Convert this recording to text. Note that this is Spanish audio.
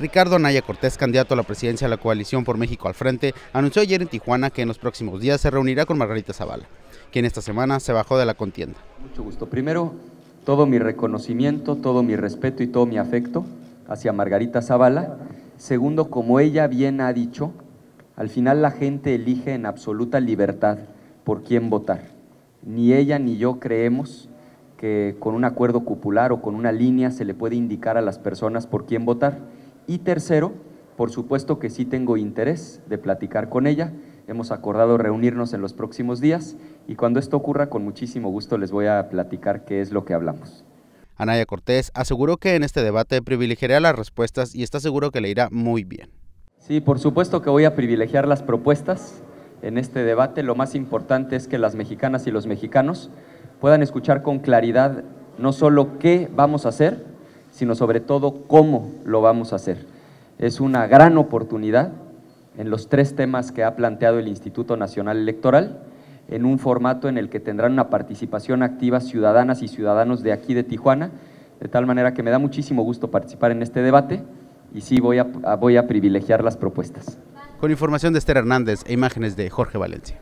Ricardo Anaya Cortés, candidato a la presidencia de la coalición por México al frente, anunció ayer en Tijuana que en los próximos días se reunirá con Margarita Zavala, quien esta semana se bajó de la contienda. Mucho gusto. Primero, todo mi reconocimiento, todo mi respeto y todo mi afecto hacia Margarita Zavala. Segundo, como ella bien ha dicho, al final la gente elige en absoluta libertad por quién votar. Ni ella ni yo creemos que con un acuerdo cupular o con una línea se le puede indicar a las personas por quién votar. Y tercero, por supuesto que sí tengo interés de platicar con ella. Hemos acordado reunirnos en los próximos días y cuando esto ocurra, con muchísimo gusto les voy a platicar qué es lo que hablamos. Anaya Cortés aseguró que en este debate privilegiará las respuestas y está seguro que le irá muy bien. Sí, por supuesto que voy a privilegiar las propuestas en este debate. Lo más importante es que las mexicanas y los mexicanos puedan escuchar con claridad no solo qué vamos a hacer, sino sobre todo cómo lo vamos a hacer. Es una gran oportunidad en los tres temas que ha planteado el Instituto Nacional Electoral, en un formato en el que tendrán una participación activa ciudadanas y ciudadanos de aquí de Tijuana, de tal manera que me da muchísimo gusto participar en este debate y sí voy a, voy a privilegiar las propuestas. Con información de Esther Hernández e imágenes de Jorge Valencia.